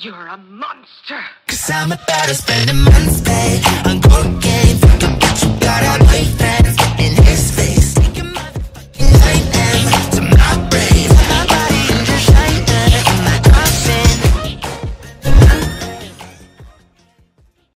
You're a monster. Cause I'm about to spend a month's pay